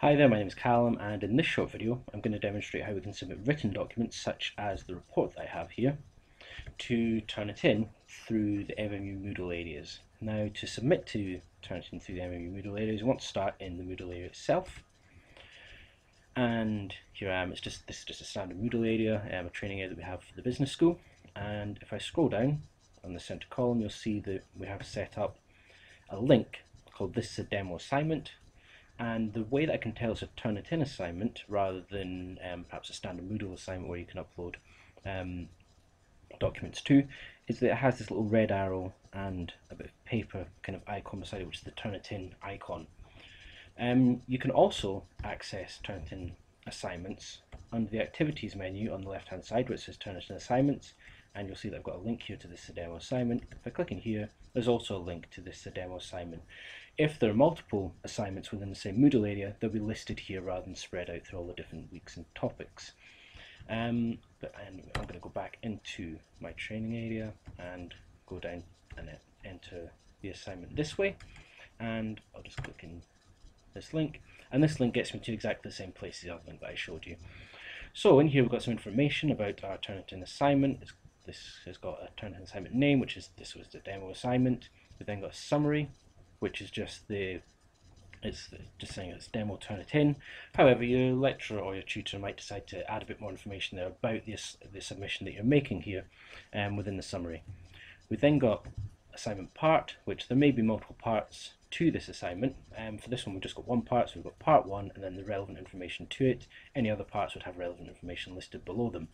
Hi there, my name is Callum and in this short video I'm going to demonstrate how we can submit written documents such as the report that I have here to Turnitin through the MMU Moodle areas. Now to submit to Turnitin through the MMU Moodle areas you want to start in the Moodle area itself. And here I am, it's just this is just a standard Moodle area, um, a training area that we have for the business school. And if I scroll down on the centre column you'll see that we have set up a link called this is a demo assignment and the way that I can tell it's a Turnitin assignment rather than um, perhaps a standard Moodle assignment where you can upload um, documents to is that it has this little red arrow and a bit of paper kind of icon beside it which is the Turnitin icon. Um, you can also access Turnitin assignments under the activities menu on the left hand side where it says Turnitin assignments and you'll see that I've got a link here to this demo assignment. If I click in here, there's also a link to this demo assignment. If there are multiple assignments within the same Moodle area, they'll be listed here rather than spread out through all the different weeks and topics. Um, but I'm going to go back into my training area and go down and enter the assignment this way. And I'll just click in this link. And this link gets me to exactly the same place as the other link that I showed you. So in here we've got some information about our Turnitin assignment. It's this has got a Turnitin assignment name, which is this was the demo assignment. We've then got a summary, which is just the it's just saying it's demo Turnitin. However, your lecturer or your tutor might decide to add a bit more information there about this the submission that you're making here um, within the summary. We've then got assignment part, which there may be multiple parts to this assignment. Um, for this one, we've just got one part, so we've got part one and then the relevant information to it. Any other parts would have relevant information listed below them.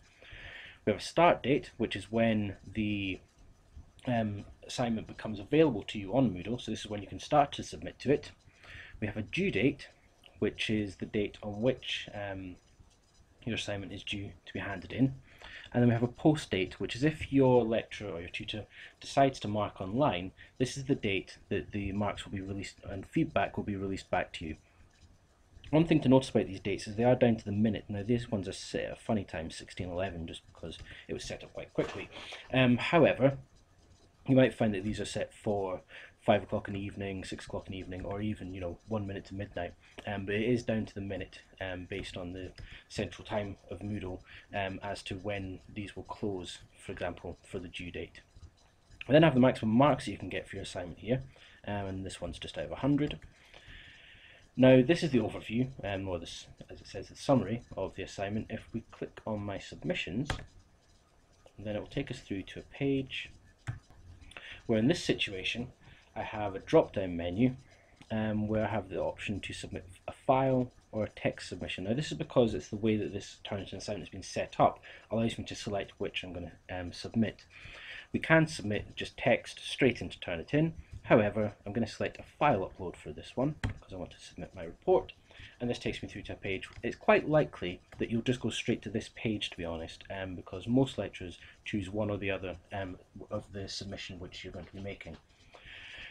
We have a start date, which is when the um, assignment becomes available to you on Moodle, so this is when you can start to submit to it. We have a due date, which is the date on which um, your assignment is due to be handed in. And then we have a post date, which is if your lecturer or your tutor decides to mark online, this is the date that the marks will be released and feedback will be released back to you. One thing to notice about these dates is they are down to the minute. Now these ones are set at funny time, 1611, just because it was set up quite quickly. Um, however, you might find that these are set for 5 o'clock in the evening, 6 o'clock in the evening, or even, you know, 1 minute to midnight. Um, but it is down to the minute um, based on the central time of Moodle um, as to when these will close, for example, for the due date. We then have the maximum marks that you can get for your assignment here, um, and this one's just out of 100. Now this is the overview, um, or this, as it says, the summary of the assignment. If we click on my submissions, then it will take us through to a page where in this situation I have a drop-down menu um, where I have the option to submit a file or a text submission. Now this is because it's the way that this Turnitin assignment has been set up, allows me to select which I'm going to um, submit. We can submit just text straight into Turnitin, However, I'm going to select a file upload for this one because I want to submit my report and this takes me through to a page. It's quite likely that you'll just go straight to this page to be honest um, because most lecturers choose one or the other um, of the submission which you're going to be making.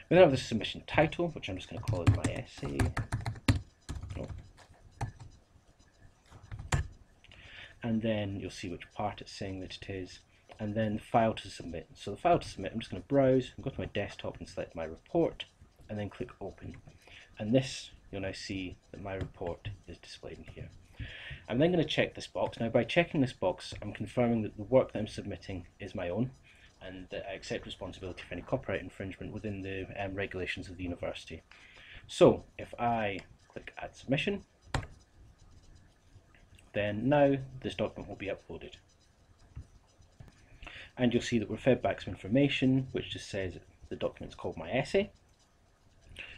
We then have the submission title which I'm just going to call it my essay. Oh. And then you'll see which part it's saying that it is and then file to submit. So the file to submit, I'm just going to browse, go to my desktop and select my report, and then click open. And this, you'll now see that my report is displayed in here. I'm then going to check this box. Now by checking this box, I'm confirming that the work that I'm submitting is my own, and that I accept responsibility for any copyright infringement within the um, regulations of the university. So if I click add submission, then now this document will be uploaded and you'll see that we're fed back some information which just says the document's called my essay.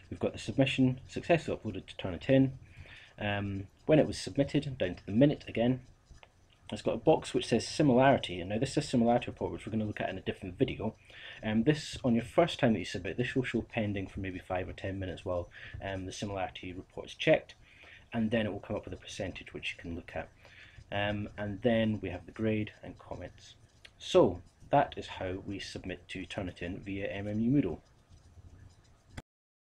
We've got the submission successfully uploaded to Turnitin. Um, when it was submitted, down to the minute again, it's got a box which says similarity, and now this is a similarity report which we're going to look at in a different video. Um, this, on your first time that you submit, this will show pending for maybe 5 or 10 minutes while um, the similarity report is checked, and then it will come up with a percentage which you can look at. Um, and then we have the grade and comments. So that is how we submit to Turnitin via MMU Moodle.